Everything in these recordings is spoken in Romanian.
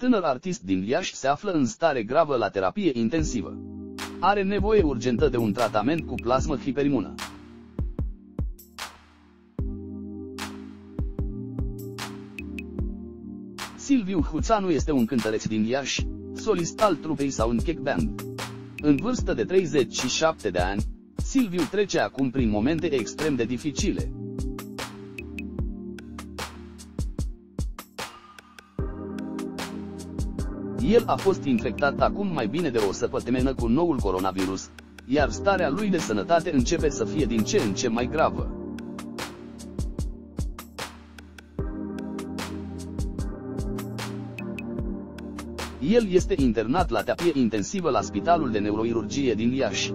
tânăr artist din Iași se află în stare gravă la terapie intensivă. Are nevoie urgentă de un tratament cu plasmă hiperimună. Silviu Huțanu este un cântăreț din Iași, solist al trupei Soundcheck Band. În vârstă de 37 de ani, Silviu trece acum prin momente extrem de dificile. El a fost infectat acum mai bine de o săptămână cu noul coronavirus, iar starea lui de sănătate începe să fie din ce în ce mai gravă. El este internat la terapie intensivă la Spitalul de Neuroirurgie din Iași.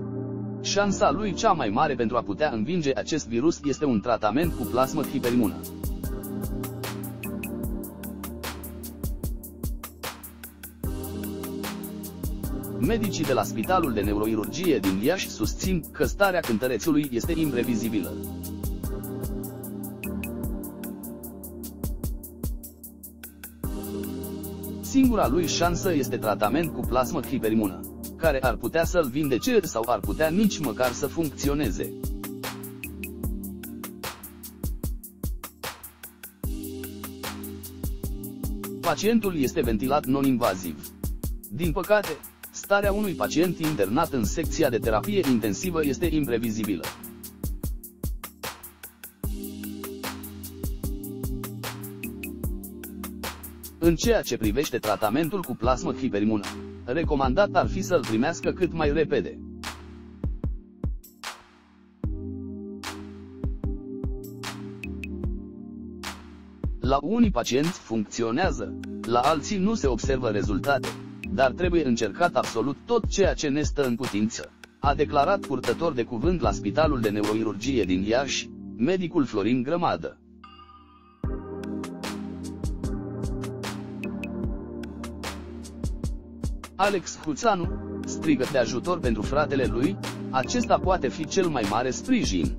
Șansa lui cea mai mare pentru a putea învinge acest virus este un tratament cu plasmă hiperimună. Medicii de la Spitalul de Neuroirurgie din Iași susțin că starea cântărețului este imprevizibilă. Singura lui șansă este tratament cu plasmă hiperimună, care ar putea să-l vindece sau ar putea nici măcar să funcționeze. Pacientul este ventilat non-invaziv. Din păcate, starea unui pacient internat în secția de terapie intensivă este imprevizibilă. În ceea ce privește tratamentul cu plasmă hiperimună, recomandat ar fi să-l primească cât mai repede. La unii pacienți funcționează, la alții nu se observă rezultate, dar trebuie încercat absolut tot ceea ce ne stă în putință, a declarat purtător de cuvânt la Spitalul de Neuroirurgie din Iași, medicul Florin Grămadă. Alex Huțanu, strigă de ajutor pentru fratele lui, acesta poate fi cel mai mare sprijin.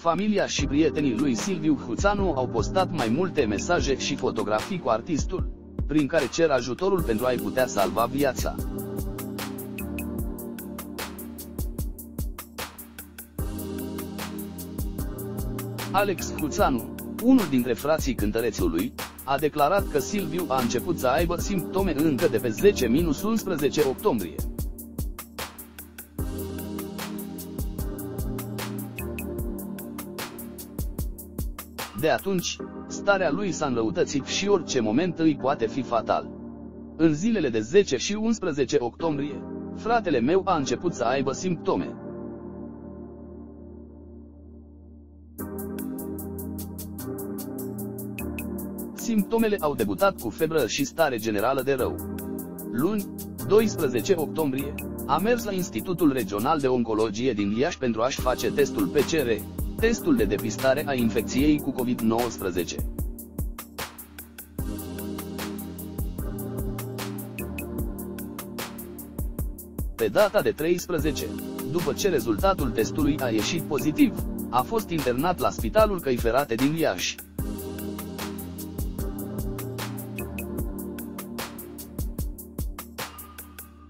Familia și prietenii lui Silviu Huțanu au postat mai multe mesaje și fotografii cu artistul, prin care cer ajutorul pentru a-i putea salva viața. Alex Huțanu, unul dintre frații cântărețului, a declarat că Silviu a început să aibă simptome încă de pe 10-11 octombrie. De atunci, starea lui s-a înrăutățit și orice moment îi poate fi fatal. În zilele de 10 și 11 octombrie, fratele meu a început să aibă simptome. Simptomele au debutat cu febră și stare generală de rău. Luni, 12 octombrie, a mers la Institutul Regional de Oncologie din Iași pentru a-și face testul PCR, testul de depistare a infecției cu COVID-19. Pe data de 13, după ce rezultatul testului a ieșit pozitiv, a fost internat la Spitalul Căiferate din Iași.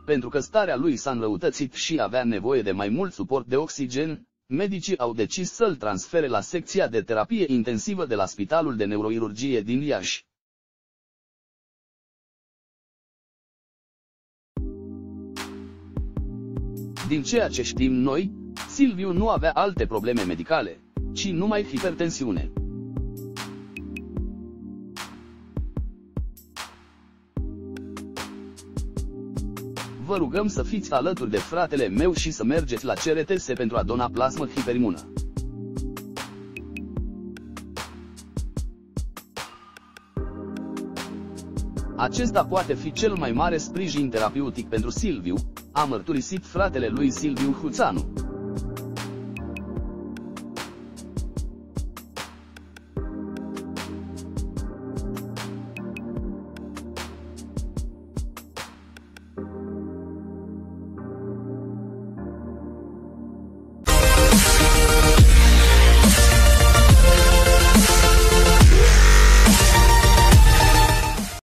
Pentru că starea lui s-a înrăutățit și avea nevoie de mai mult suport de oxigen, medicii au decis să-l transfere la secția de terapie intensivă de la Spitalul de Neuroirurgie din Iași. Din ceea ce știm noi, Silviu nu avea alte probleme medicale, ci numai hipertensiune. Vă rugăm să fiți alături de fratele meu și să mergeți la CRTS pentru a dona plasmă hiperimună. Acesta poate fi cel mai mare sprijin terapeutic pentru Silviu, a mărturisit fratele lui Silviu Huțanu.